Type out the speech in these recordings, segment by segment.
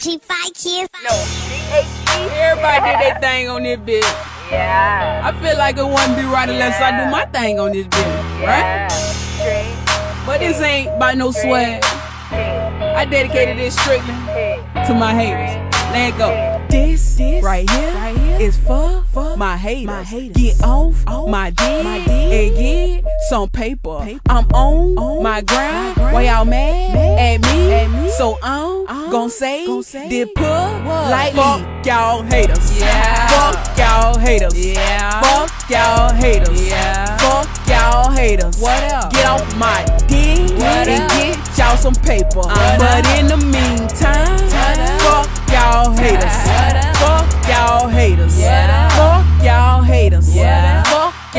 G5 kids. No, Everybody did their thing on this bitch. Yeah. I feel like it wouldn't be right unless I do my thing on this bitch, right? But this ain't by no swag. I dedicated this strictly to my haters. Let go. This, this right here, right here is for, for my, haters. my haters. Get off, off my dick and get some paper. paper. I'm on, on my grind. Why y'all mad, mad at, me? at me? So I'm, I'm gon' say, gon say put like fuck y'all haters. Yeah. Fuck y'all haters. Yeah. Fuck y'all haters. Yeah. Fuck y'all haters. What else? Get off my dick what and else? get y'all some paper. Uh, but in the meantime,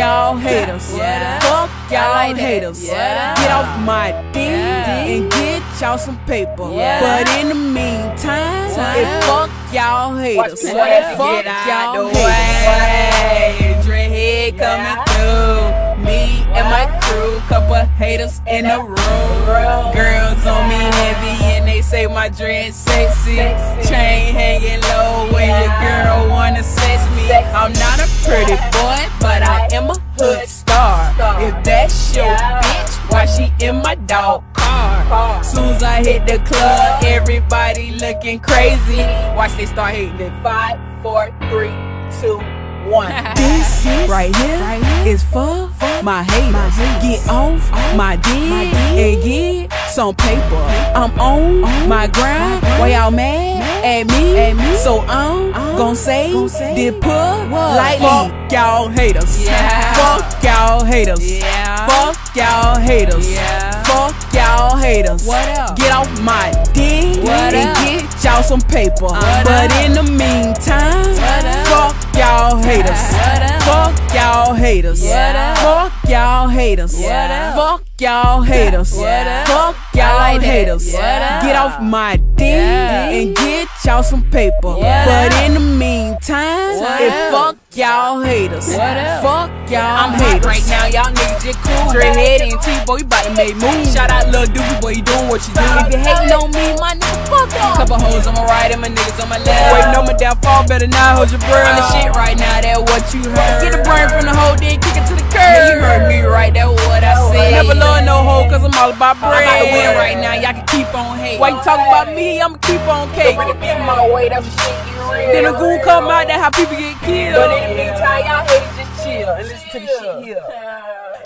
y'all haters. Fuck y'all haters. Get off my dick and get y'all some paper. But in the meantime, if fuck y'all haters. Fuck y'all haters. Dreadhead coming through. Me and my crew, couple haters in the room. Girls on me heavy and they say my dread sexy. Chain hanging low when your girl wanna sex me. I'm not a pretty boy, but I I hit the club, everybody looking crazy. Watch they start hating it. Five, four, three, two, one. this right here right here is for my haters. Get off my dick and get some paper. I'm on my grind. Why y'all mad at me? at me? So I'm gon' say this put like fuck y'all haters. Fuck y'all haters. Fuck y'all haters. Fuck y'all haters. Get off my dick and get y'all some paper. But in the meantime, fuck y'all haters. Fuck y'all haters. Fuck y'all haters. Fuck y'all haters. Fuck y'all haters. Get off my dick and get y'all some paper. But in the meantime, if fuck y'all haters. Fuck y'all I'm haters. hot right now, y'all niggas just cool. Dreadhead and T-Boy, you bout to make moves. Shout out Lil Doobie, boy, you doing what you do. If you hating on me, my nigga, fuck off. Couple hoes on my right and my niggas on my left. Waiting on my downfall, better not hold your breath. I'm the shit right now, that what you heard. Get the brain from the hoe, then kick it to the curb. Yeah, you heard me right, that what said. Never love no hoe, cause I'm all about bread. I'm about to win right now, y'all can keep on hating. Why you talking about me? I'ma keep on cake. Really be my way, that's what shit get real. Then a goon come out, that how people get killed. But in the meantime, y'all haters just chill and listen to the shit here.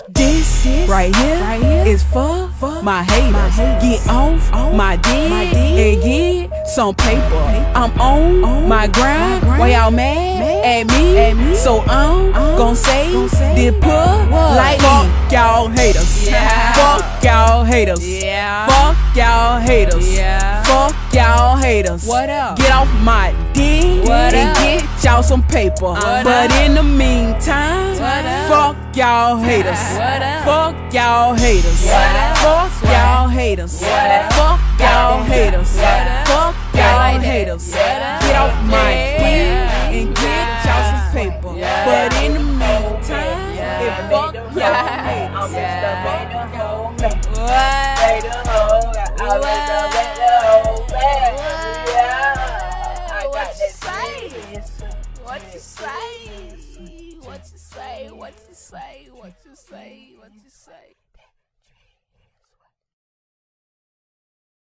This right here, right here is for, for my haters. Get off off my dick and get some paper. I'm on my grind. Why y'all mad at me? So I'm gonna say this put like fuck y'all haters. Fuck y'all haters. Yeah. Fuck y'all haters. Yeah. Fuck y'all haters. What up? Get off my dick What and else? get y'all some paper. What But in the meantime, fuck y'all haters. Fuck y'all haters. Fuck y'all haters. Fuck y'all haters. Fuck y'all haters. Get off my What you say? What you say? What you say? What you say?